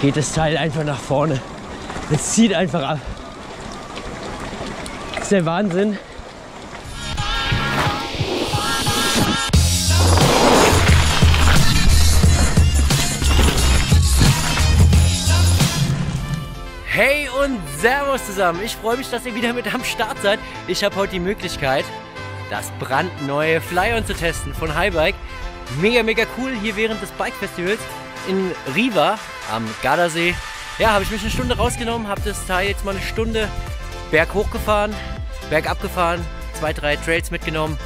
geht das Teil einfach nach vorne. Es zieht einfach ab. Das ist der Wahnsinn. Hey und Servus zusammen. Ich freue mich, dass ihr wieder mit am Start seid. Ich habe heute die Möglichkeit, das brandneue Fly-On zu testen von Highbike. Mega, mega cool hier während des Bike Festivals in Riva am Gardasee. Ja, habe ich mich eine Stunde rausgenommen, habe das Teil jetzt mal eine Stunde berghoch gefahren, bergab gefahren, zwei, drei Trails mitgenommen,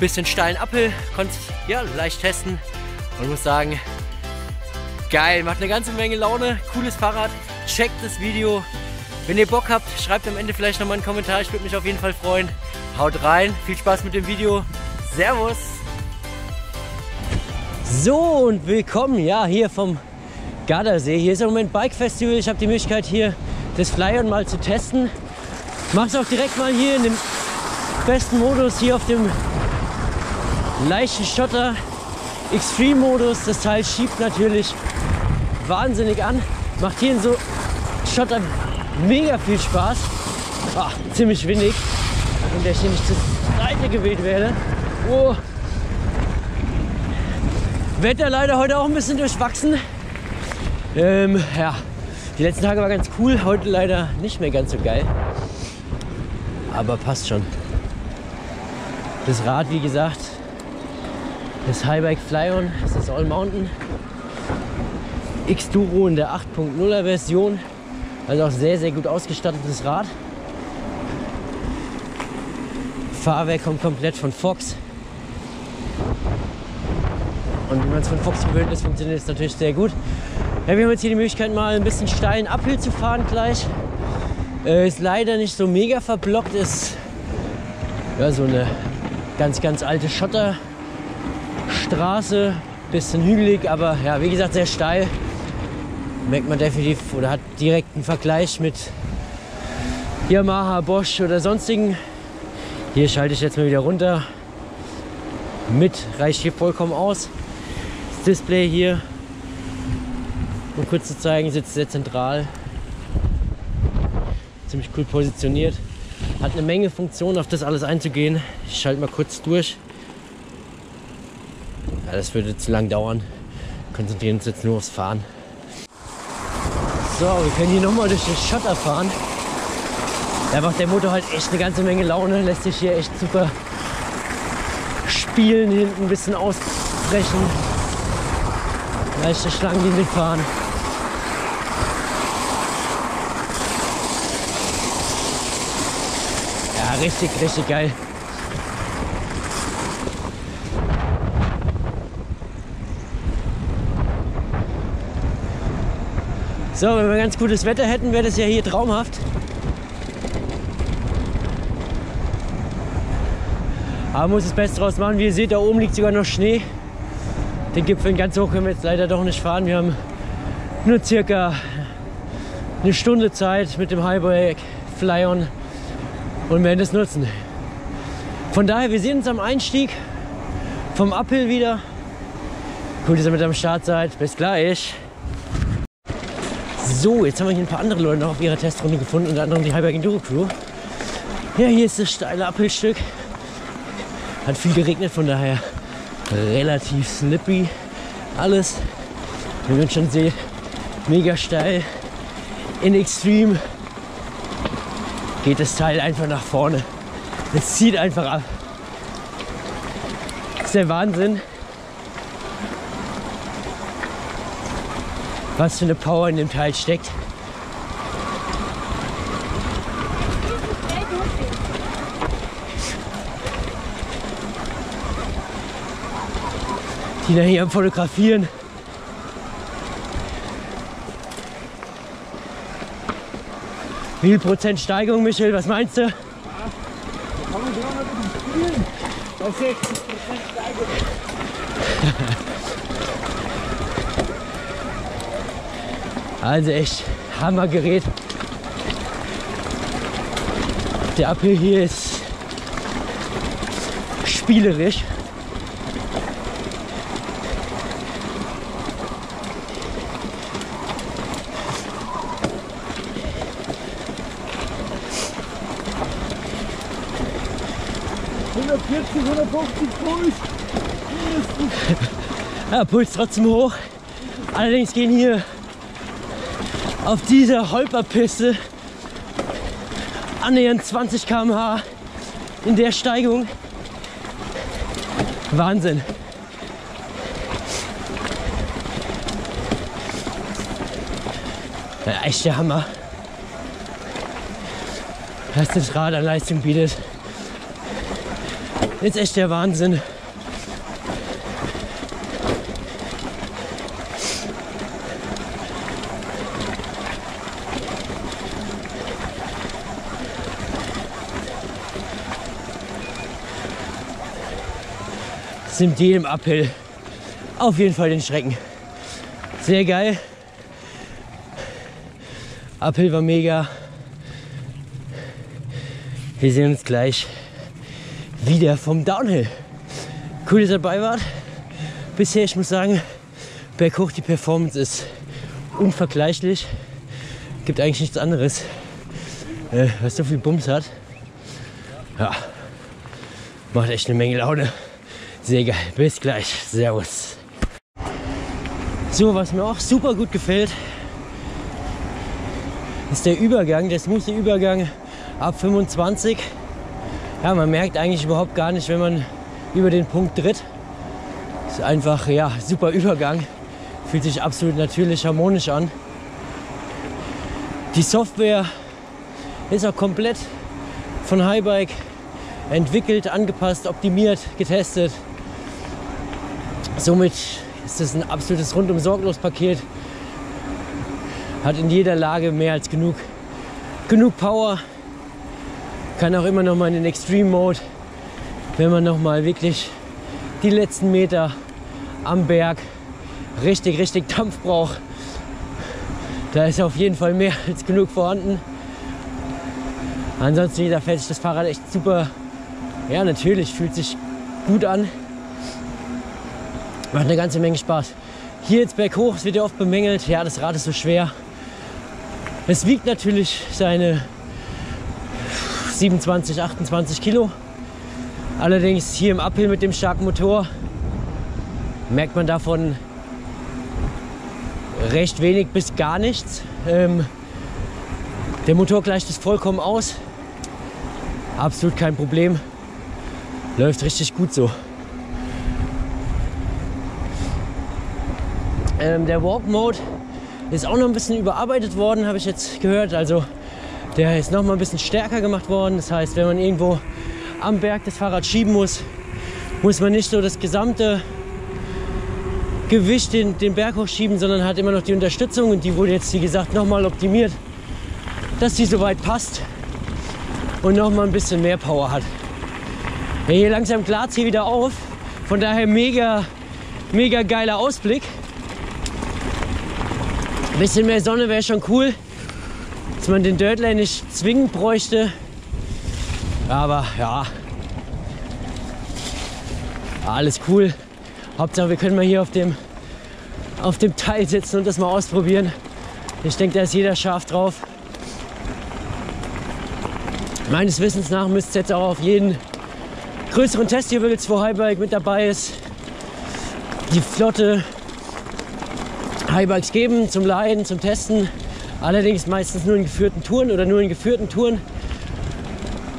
bisschen steilen Uphill, konnte ja leicht testen und muss sagen, geil, macht eine ganze Menge Laune, cooles Fahrrad, checkt das Video. Wenn ihr Bock habt, schreibt am Ende vielleicht nochmal einen Kommentar, ich würde mich auf jeden Fall freuen. Haut rein, viel Spaß mit dem Video, Servus! So und willkommen ja hier vom Gardasee. Hier ist im Moment Bike Festival. Ich habe die Möglichkeit hier das Fly-On mal zu testen. Mache es auch direkt mal hier in dem besten Modus, hier auf dem leichten Schotter Extreme Modus. Das Teil schiebt natürlich wahnsinnig an. Macht hier in so Schotter mega viel Spaß. Ach, ziemlich windig, in der hier nicht zur Seite gewählt werde. Oh. Wetter leider heute auch ein bisschen durchwachsen. Ähm, ja, die letzten Tage war ganz cool, heute leider nicht mehr ganz so geil. Aber passt schon. Das Rad, wie gesagt, das Highbike Fly-On, das ist All Mountain. X-Duro in der 8.0er Version. Also auch sehr, sehr gut ausgestattetes Rad. Fahrwerk kommt komplett von Fox. Und wie man es von Fox gewöhnt ist, funktioniert es natürlich sehr gut. Ja, wir haben jetzt hier die Möglichkeit, mal ein bisschen steilen Uphill zu fahren gleich. Äh, ist leider nicht so mega verblockt, ist ja, so eine ganz, ganz alte Schotterstraße. Bisschen hügelig, aber ja, wie gesagt, sehr steil. Merkt man definitiv oder hat direkten Vergleich mit Yamaha, Bosch oder sonstigen. Hier schalte ich jetzt mal wieder runter. Mit reicht hier vollkommen aus. Display hier, um kurz zu zeigen, sitzt sehr zentral. Ziemlich cool positioniert. Hat eine Menge Funktionen, auf das alles einzugehen. Ich schalte mal kurz durch. Ja, das würde zu lang dauern. Konzentrieren uns jetzt nur aufs Fahren. So, wir können hier nochmal durch den Schotter fahren. Da macht der Motor halt echt eine ganze Menge Laune, lässt sich hier echt super spielen, hinten ein bisschen ausbrechen leichte Schlangenlinie fahren. Ja, richtig, richtig geil. So, wenn wir ganz gutes Wetter hätten, wäre das ja hier traumhaft. Aber man muss das Beste draus machen. Wie ihr seht, da oben liegt sogar noch Schnee. Den Gipfel ganz hoch können wir jetzt leider doch nicht fahren. Wir haben nur circa eine Stunde Zeit mit dem Highbike Fly-On und werden es nutzen. Von daher, wir sehen uns am Einstieg vom Uphill wieder. Cool, dass ihr mit am Start seid. Bis gleich. So, jetzt haben wir hier ein paar andere Leute noch auf ihrer Testrunde gefunden, unter anderem die Highbike Enduro Crew. Ja, hier ist das steile Uphill-Stück. Hat viel geregnet, von daher relativ slippy alles. Wie man schon sieht, mega steil. In Extreme geht das Teil einfach nach vorne. Es zieht einfach ab. Ist der Wahnsinn. Was für eine Power in dem Teil steckt. Die da hier am Fotografieren. Wie viel Prozent Steigerung, Michel? Was meinst du? Ja, kann man sogar noch spielen. Bei 60 Prozent Steigerung. Also echt Hammergerät. Der Apfel hier ist spielerisch. 150 Puls. Ja, Puls trotzdem hoch. Allerdings gehen hier auf dieser Holperpiste annähernd 20 km/h in der Steigung. Wahnsinn. Echt der Hammer. Was das Rad an Leistung bietet. Ist echt der Wahnsinn. Es nimmt jedem Uphill auf jeden Fall den Schrecken. Sehr geil. Uphill war mega. Wir sehen uns gleich wieder vom Downhill. Cool, dass ihr dabei wart. Bisher, ich muss sagen, berghoch die Performance ist unvergleichlich. Gibt eigentlich nichts anderes, äh, was so viel Bums hat. Ja, macht echt eine Menge Laune. Sehr geil. Bis gleich. Servus. So, was mir auch super gut gefällt, ist der Übergang, der smoothie Übergang ab 25. Ja, man merkt eigentlich überhaupt gar nicht, wenn man über den Punkt tritt. Ist einfach, ja, super Übergang. Fühlt sich absolut natürlich harmonisch an. Die Software ist auch komplett von Highbike entwickelt, angepasst, optimiert, getestet. Somit ist es ein absolutes rundum sorglos Paket. Hat in jeder Lage mehr als genug, genug Power. Kann auch immer noch mal in den Extreme Mode, wenn man noch mal wirklich die letzten Meter am Berg richtig, richtig Dampf braucht. Da ist auf jeden Fall mehr als genug vorhanden. Ansonsten, da fällt sich das Fahrrad echt super. Ja, natürlich, fühlt sich gut an. Macht eine ganze Menge Spaß. Hier jetzt berghoch, es wird ja oft bemängelt, ja, das Rad ist so schwer. Es wiegt natürlich seine 27, 28 Kilo. Allerdings hier im Uphill mit dem starken Motor merkt man davon recht wenig bis gar nichts. Ähm, der Motor gleicht es vollkommen aus. Absolut kein Problem. Läuft richtig gut so. Ähm, der Walk Mode ist auch noch ein bisschen überarbeitet worden, habe ich jetzt gehört. Also der ist noch mal ein bisschen stärker gemacht worden. Das heißt, wenn man irgendwo am Berg das Fahrrad schieben muss, muss man nicht so das gesamte Gewicht den, den Berg hochschieben, sondern hat immer noch die Unterstützung und die wurde jetzt, wie gesagt, noch mal optimiert, dass sie soweit passt und noch mal ein bisschen mehr Power hat. Ja, hier langsam klart hier wieder auf, von daher mega, mega geiler Ausblick bisschen mehr Sonne wäre schon cool, dass man den Dirtlane nicht zwingend bräuchte. Aber ja, alles cool. Hauptsache wir können mal hier auf dem, auf dem Teil sitzen und das mal ausprobieren. Ich denke, da ist jeder scharf drauf. Meines Wissens nach müsste es jetzt auch auf jeden größeren Festivals, wo Highbike mit dabei ist, die Flotte Highbikes geben zum Leiden, zum Testen. Allerdings meistens nur in geführten Touren oder nur in geführten Touren.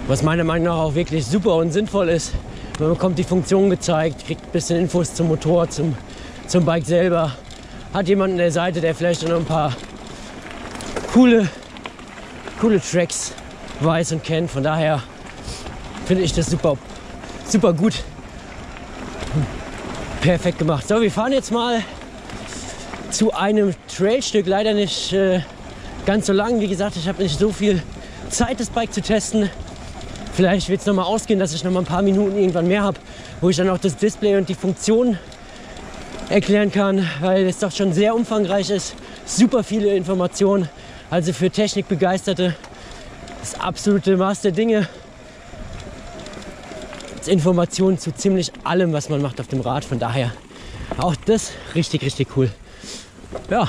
Was meiner Meinung nach auch wirklich super und sinnvoll ist. Man bekommt die Funktion gezeigt, kriegt ein bisschen Infos zum Motor, zum, zum Bike selber. Hat jemanden an der Seite, der vielleicht noch ein paar coole, coole Tracks weiß und kennt. Von daher finde ich das super, super gut. Perfekt gemacht. So, wir fahren jetzt mal zu einem Trailstück. Leider nicht äh, ganz so lang. Wie gesagt, ich habe nicht so viel Zeit, das Bike zu testen. Vielleicht wird es noch mal ausgehen, dass ich noch mal ein paar Minuten irgendwann mehr habe, wo ich dann auch das Display und die Funktion erklären kann, weil es doch schon sehr umfangreich ist. Super viele Informationen. Also für Technikbegeisterte das absolute Maß der Dinge. Informationen zu ziemlich allem, was man macht auf dem Rad. Von daher auch das richtig, richtig cool ja,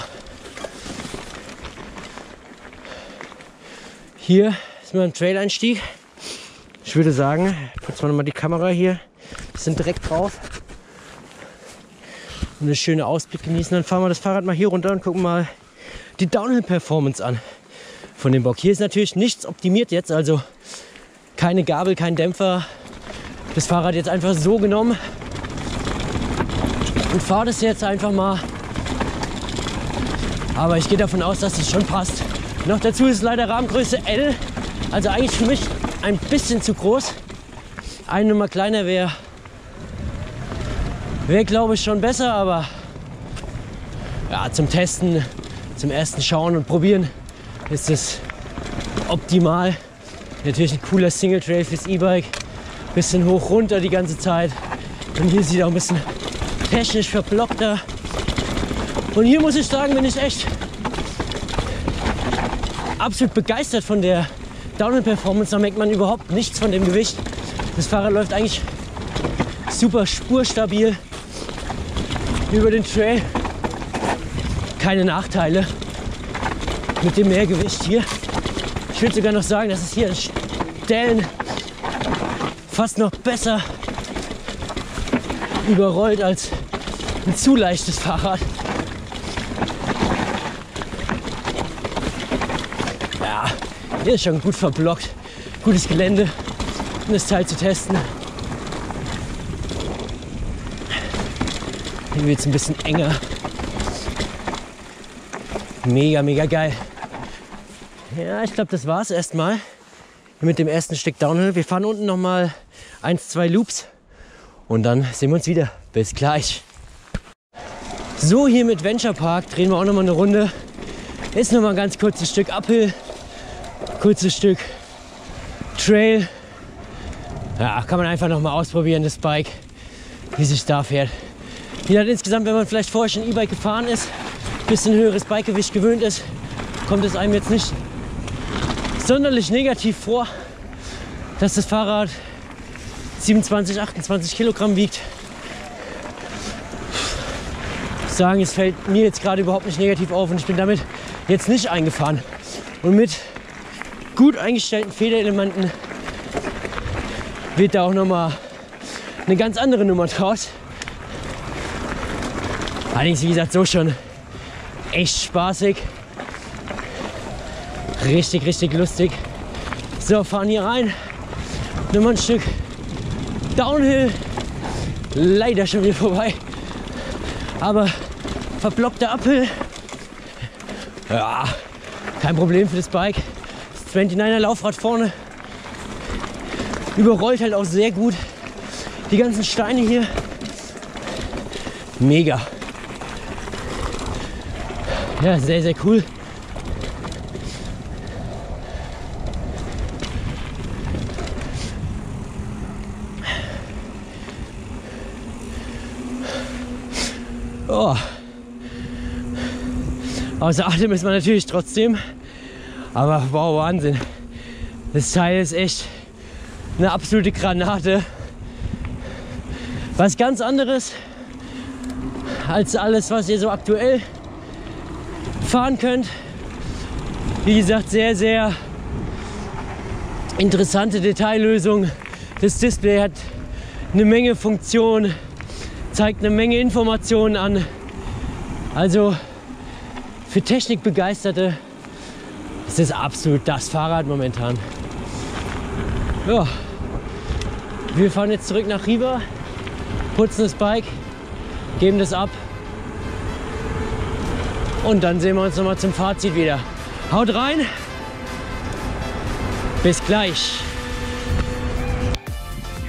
hier ist mein Trail-Einstieg. Ich würde sagen, kurz mal die Kamera hier. Wir sind direkt drauf. Und eine schöne Ausblick genießen. Dann fahren wir das Fahrrad mal hier runter und gucken mal die Downhill-Performance an von dem Bock. Hier ist natürlich nichts optimiert jetzt, also keine Gabel, kein Dämpfer. Das Fahrrad jetzt einfach so genommen und fahre das jetzt einfach mal. Aber ich gehe davon aus, dass es schon passt. Noch dazu ist leider Rahmengröße L, also eigentlich für mich ein bisschen zu groß. Eine Nummer kleiner wäre, wäre glaube ich schon besser, aber ja, zum Testen, zum ersten Schauen und Probieren ist es optimal. Natürlich ein cooler Single Trail fürs E-Bike. Bisschen hoch runter die ganze Zeit. Und hier sieht auch ein bisschen technisch verblockter. Und hier muss ich sagen, bin ich echt absolut begeistert von der Downhill-Performance. Da merkt man überhaupt nichts von dem Gewicht. Das Fahrrad läuft eigentlich super spurstabil über den Trail. Keine Nachteile mit dem Mehrgewicht hier. Ich würde sogar noch sagen, dass es hier an Stellen fast noch besser überrollt als ein zu leichtes Fahrrad. Ja, hier ist schon gut verblockt. Gutes Gelände, um das Teil zu testen. Hier wird es ein bisschen enger. Mega, mega geil. Ja, ich glaube, das war es erstmal mit dem ersten Stück Downhill. Wir fahren unten noch mal eins, zwei Loops und dann sehen wir uns wieder. Bis gleich. So, hier mit Venture Park drehen wir auch noch mal eine Runde. Ist noch mal ein ganz kurzes Stück Uphill, kurzes Stück Trail. Ja, kann man einfach noch mal ausprobieren, das Bike, wie sich da fährt. Hier hat insgesamt, wenn man vielleicht vorher schon E-Bike gefahren ist, ein bisschen höheres Bikegewicht gewöhnt ist, kommt es einem jetzt nicht sonderlich negativ vor, dass das Fahrrad 27, 28 Kilogramm wiegt. Ich sagen, es fällt mir jetzt gerade überhaupt nicht negativ auf und ich bin damit jetzt nicht eingefahren. Und mit gut eingestellten Federelementen wird da auch noch mal eine ganz andere Nummer draus. Allerdings, wie gesagt, so schon echt spaßig. Richtig, richtig lustig. So, fahren hier rein. Nimm mal ein Stück Downhill. Leider schon wieder vorbei. Aber verblockter Uphill. Ja, kein Problem für das Bike. Das 29er Laufrad vorne überrollt halt auch sehr gut. Die ganzen Steine hier. Mega. Ja, sehr, sehr cool. Oh. Außer Atem ist man natürlich trotzdem. Aber wow, Wahnsinn. Das Teil ist echt eine absolute Granate. Was ganz anderes als alles, was ihr so aktuell fahren könnt. Wie gesagt, sehr, sehr interessante Detaillösung. Das Display hat eine Menge Funktionen zeigt eine Menge Informationen an. Also für Technikbegeisterte ist es absolut das Fahrrad momentan. Ja, wir fahren jetzt zurück nach Riva, putzen das Bike, geben das ab und dann sehen wir uns noch mal zum Fazit wieder. Haut rein, bis gleich.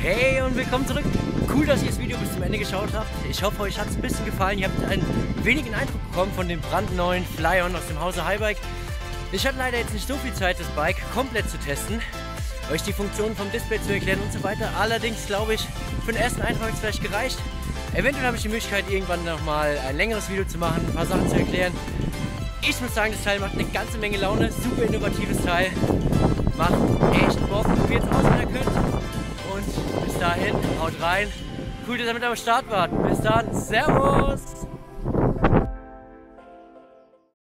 Hey und willkommen zurück. Cool, dass ihr das Video bis zum Ende geschaut habt. Ich hoffe, euch hat es ein bisschen gefallen. Ihr habt einen wenigen Eindruck bekommen von dem brandneuen Flyon aus dem Hause Highbike. Ich hatte leider jetzt nicht so viel Zeit, das Bike komplett zu testen, euch die Funktionen vom Display zu erklären und so weiter. Allerdings glaube ich, für den ersten Eindruck hat es vielleicht gereicht. Eventuell habe ich die Möglichkeit, irgendwann nochmal ein längeres Video zu machen, ein paar Sachen zu erklären. Ich muss sagen, das Teil macht eine ganze Menge Laune. Super innovatives Teil. Macht echt Bock. Probiert es aus, wenn ihr könnt. Und bis dahin, haut rein. Cool, dass ihr mit am Start wart. Bis dann. Servus.